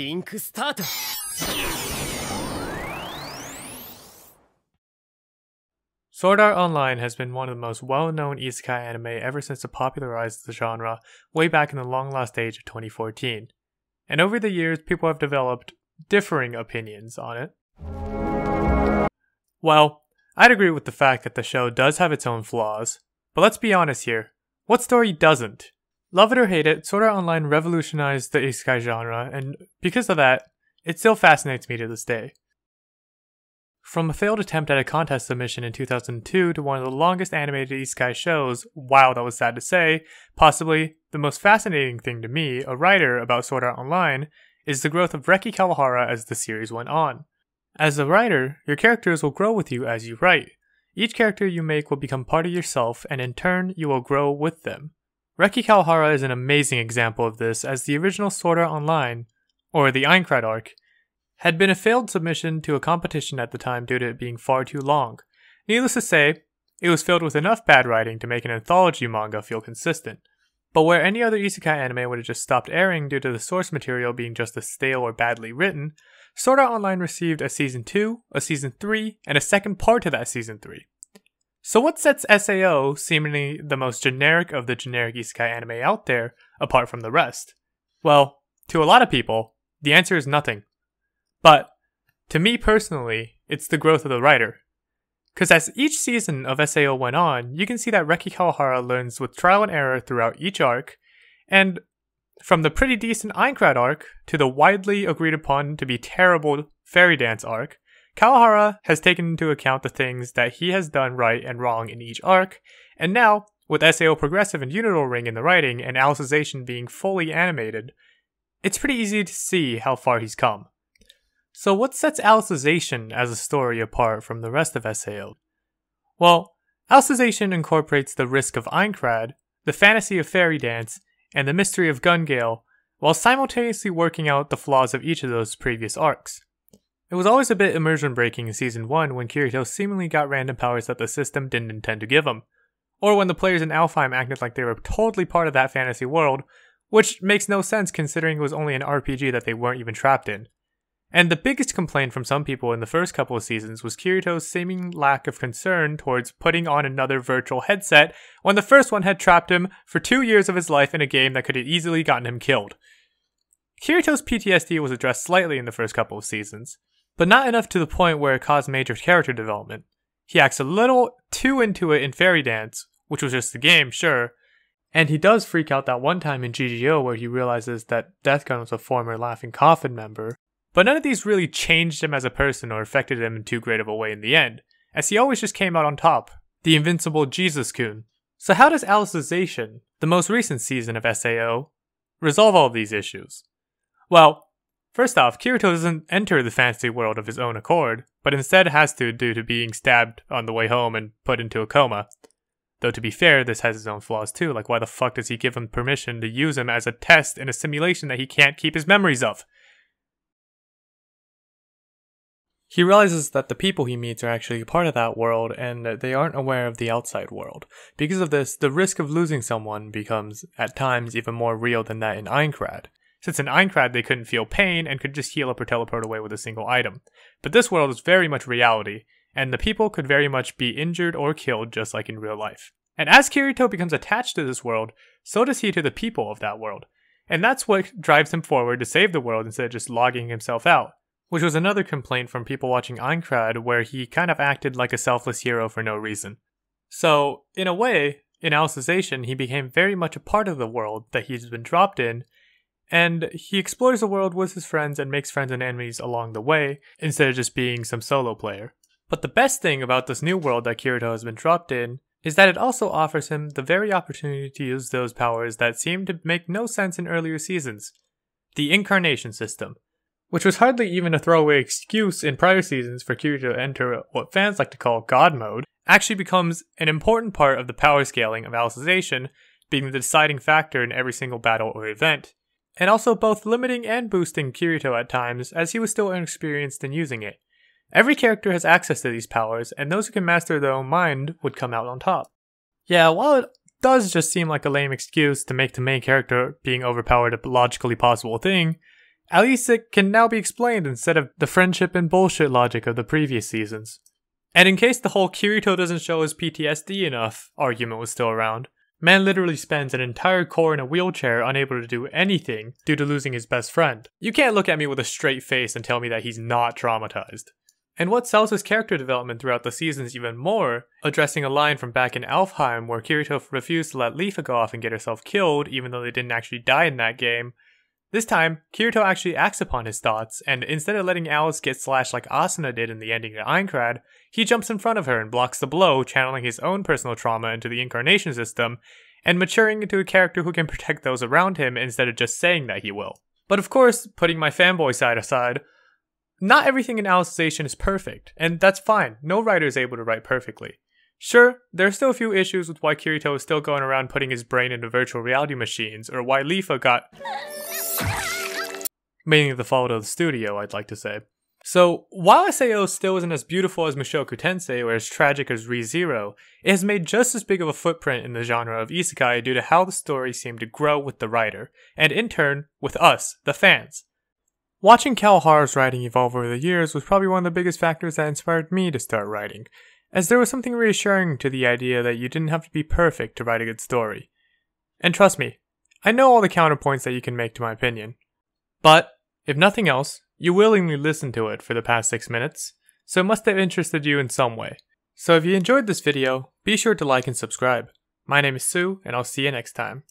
リンクスタート Sword Art Online has been one of the most well-known isekai anime ever since it popularized the genre way back in the long lost age of 2014. And over the years, people have developed differing opinions on it. Well, I'd agree with the fact that the show does have its own flaws, but let's be honest here. What story doesn't? Love it or hate it, Sword Art Online revolutionized the isekai genre, and because of that, it still fascinates me to this day. From a failed attempt at a contest submission in 2002 to one of the longest animated isekai shows, wow, that was sad to say, possibly the most fascinating thing to me, a writer about Sword Art Online, is the growth of Reki Kawahara as the series went on. As a writer, your characters will grow with you as you write. Each character you make will become part of yourself, and in turn, you will grow with them. Reki Kawahara is an amazing example of this, as the original Sword Art Online, or the Aincrad arc, had been a failed submission to a competition at the time due to it being far too long. Needless to say, it was filled with enough bad writing to make an anthology manga feel consistent. But where any other isekai anime would have just stopped airing due to the source material being just as stale or badly written, Sword Art Online received a season 2, a season 3, and a second part to that season 3. So what sets SAO, seemingly the most generic of the generic isekai anime out there, apart from the rest? Well, to a lot of people, the answer is nothing. But to me personally, it's the growth of the writer. Because as each season of SAO went on, you can see that Reki Kawahara learns with trial and error throughout each arc, and from the pretty decent Aincrad arc to the widely agreed upon to be terrible Fairy Dance arc, Kawahara has taken into account the things that he has done right and wrong in each arc, and now, with SAO Progressive and Unital Ring in the writing and Alicization being fully animated, it's pretty easy to see how far he's come. So what sets Alicization as a story apart from the rest of SAO? Well, Alicization incorporates the risk of Aincrad, the fantasy of Fairy Dance, and the mystery of Gun Gale, while simultaneously working out the flaws of each of those previous arcs. It was always a bit immersion breaking in Season 1 when Kirito seemingly got random powers that the system didn't intend to give him, or when the players in Alfheim acted like they were totally part of that fantasy world, which makes no sense considering it was only an RPG that they weren't even trapped in. And the biggest complaint from some people in the first couple of seasons was Kirito's seeming lack of concern towards putting on another virtual headset when the first one had trapped him for two years of his life in a game that could have easily gotten him killed. Kirito's PTSD was addressed slightly in the first couple of seasons, but not enough to the point where it caused major character development. He acts a little too into it in Fairy Dance, which was just the game, sure, and he does freak out that one time in GGO where he realizes that Deathgun was a former Laughing Coffin member, but none of these really changed him as a person or affected him in too great of a way in the end, as he always just came out on top, the invincible Jesus Kun. So how does Alicization, the most recent season of SAO, resolve all these issues? Well, first off, Kirito doesn't enter the fantasy world of his own accord, but instead has to due to being stabbed on the way home and put into a coma. Though to be fair, this has its own flaws too, like why the fuck does he give him permission to use him as a test in a simulation that he can't keep his memories of? He realizes that the people he meets are actually part of that world and that they aren't aware of the outside world. Because of this, the risk of losing someone becomes, at times, even more real than that in Aincrad. Since in Aincrad they couldn't feel pain and could just heal up or teleport away with a single item. But this world is very much reality, and the people could very much be injured or killed just like in real life. And as Kirito becomes attached to this world, so does he to the people of that world. And that's what drives him forward to save the world instead of just logging himself out which was another complaint from people watching Aincrad where he kind of acted like a selfless hero for no reason. So, in a way, in Alicization, he became very much a part of the world that he's been dropped in, and he explores the world with his friends and makes friends and enemies along the way, instead of just being some solo player. But the best thing about this new world that Kirito has been dropped in is that it also offers him the very opportunity to use those powers that seemed to make no sense in earlier seasons. The incarnation system which was hardly even a throwaway excuse in prior seasons for Kirito to enter what fans like to call God mode, actually becomes an important part of the power scaling of Alicization, being the deciding factor in every single battle or event, and also both limiting and boosting Kirito at times as he was still inexperienced in using it. Every character has access to these powers, and those who can master their own mind would come out on top. Yeah, while it does just seem like a lame excuse to make the main character being overpowered a logically possible thing, At least it can now be explained instead of the friendship and bullshit logic of the previous seasons. And in case the whole Kirito doesn't show his PTSD enough argument was still around, Man literally spends an entire cour in a wheelchair unable to do anything due to losing his best friend. You can't look at me with a straight face and tell me that he's not traumatized. And what sells his character development throughout the seasons even more, addressing a line from back in Alfheim where Kirito refused to let Leafa go off and get herself killed even though they didn't actually die in that game, this time, Kirito actually acts upon his thoughts, and instead of letting Alice get slashed like Asuna did in the ending of Aincrad, he jumps in front of her and blocks the blow, channeling his own personal trauma into the incarnation system, and maturing into a character who can protect those around him instead of just saying that he will. But of course, putting my fanboy side aside, not everything in Alicization is perfect, and that's fine. No writer is able to write perfectly. Sure, there are still a few issues with why Kirito is still going around putting his brain into virtual reality machines, or why Leafa got meaning the fall of the studio, I'd like to say. So, while SAO still isn't as beautiful as Mushoku Tensei or as tragic as ReZero, it has made just as big of a footprint in the genre of isekai due to how the story seemed to grow with the writer, and in turn, with us, the fans. Watching Kawahara's writing evolve over the years was probably one of the biggest factors that inspired me to start writing, as there was something reassuring to the idea that you didn't have to be perfect to write a good story. And trust me, I know all the counterpoints that you can make to my opinion. But, if nothing else, you willingly listened to it for the past 6 minutes, so it must have interested you in some way. So if you enjoyed this video, be sure to like and subscribe. My name is Sue, and I'll see you next time.